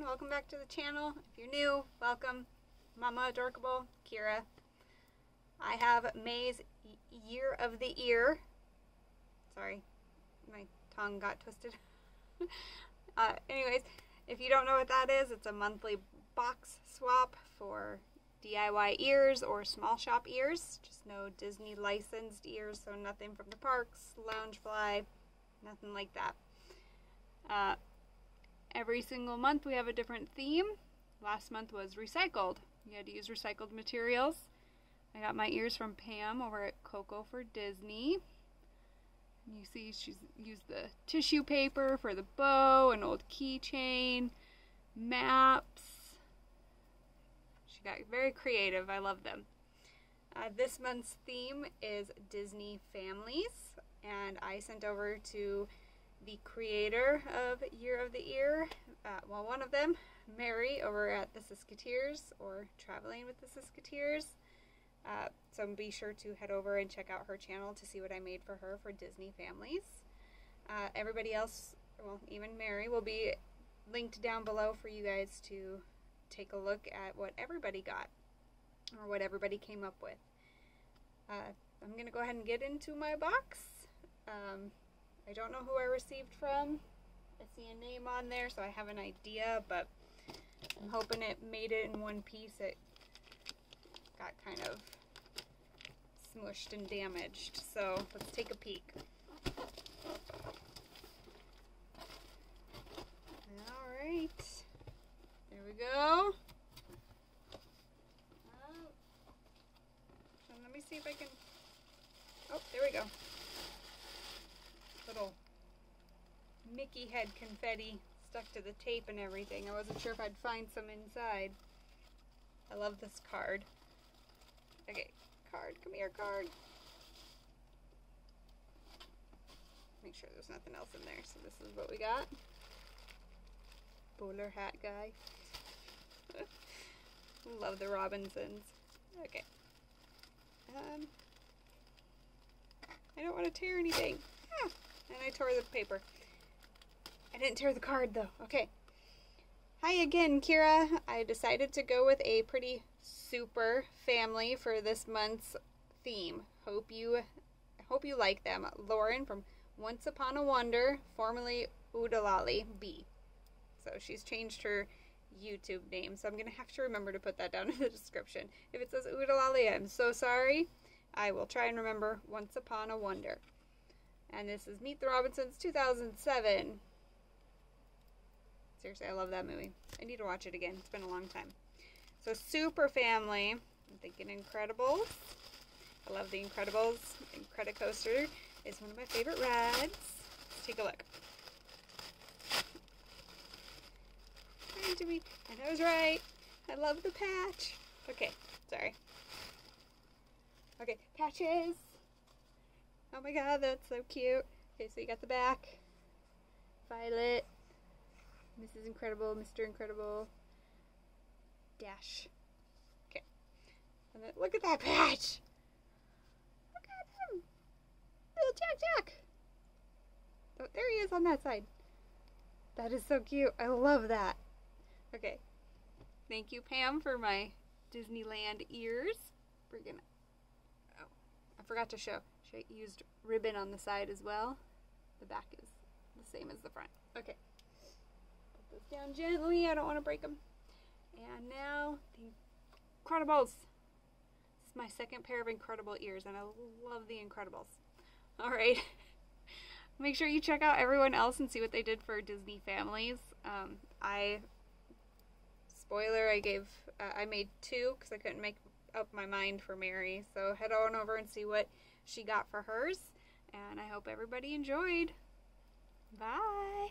again. Welcome back to the channel. If you're new, welcome. Mama Adorkable, Kira. I have May's Year of the Ear. Sorry, my tongue got twisted. uh, anyways, if you don't know what that is, it's a monthly box swap for DIY ears or small shop ears. Just no Disney licensed ears, so nothing from the parks, Loungefly, nothing like that. Uh, every single month we have a different theme. Last month was recycled. You had to use recycled materials. I got my ears from Pam over at Coco for Disney. You see she's used the tissue paper for the bow, an old keychain, maps. She got very creative. I love them. Uh, this month's theme is Disney families, and I sent over to the creator of Year of the Ear, uh, well, one of them, Mary, over at the SisketEars or Traveling with the SisketEars. Uh, so be sure to head over and check out her channel to see what I made for her for Disney families. Uh, everybody else, well, even Mary, will be linked down below for you guys to take a look at what everybody got or what everybody came up with. Uh, I'm going to go ahead and get into my box. Um, I don't know who I received from. I see a name on there, so I have an idea, but I'm hoping it made it in one piece. It got kind of smushed and damaged. So let's take a peek. Alright. There we go. Oh. let me see if I can... Oh, there we go little Mickey head confetti stuck to the tape and everything. I wasn't sure if I'd find some inside. I love this card. Okay, card. Come here, card. Make sure there's nothing else in there. So this is what we got. Bowler hat guy. love the Robinsons. Okay. Um, I don't want to tear anything. And I tore the paper. I didn't tear the card though. Okay. Hi again, Kira. I decided to go with a pretty super family for this month's theme. Hope you hope you like them. Lauren from Once Upon a Wander, formerly Udalali B. So she's changed her YouTube name, so I'm gonna have to remember to put that down in the description. If it says Udalali, I'm so sorry. I will try and remember Once Upon a Wander. And this is Meet the Robinsons 2007. Seriously, I love that movie. I need to watch it again. It's been a long time. So, Super Family. I'm thinking Incredibles. I love the Incredibles. Incredicoaster is one of my favorite rides. Let's take a look. Be, and I was right. I love the patch. Okay, sorry. Okay, patches. Oh my god, that's so cute. Okay, so you got the back. Violet. Mrs. Incredible, Mr. Incredible. Dash. Okay. And then look at that patch! Look at him! Little Jack Jack! Oh, there he is on that side. That is so cute. I love that. Okay. Thank you, Pam, for my Disneyland ears. We're gonna. Oh, I forgot to show. She used ribbon on the side as well. The back is the same as the front. Okay. Put this down gently. I don't want to break them. And now the Incredibles. This is my second pair of Incredible ears, and I love the Incredibles. All right. Make sure you check out everyone else and see what they did for Disney families. Um, I spoiler, I gave uh, I made two because I couldn't make up my mind for Mary. So head on over and see what she got for hers. And I hope everybody enjoyed. Bye.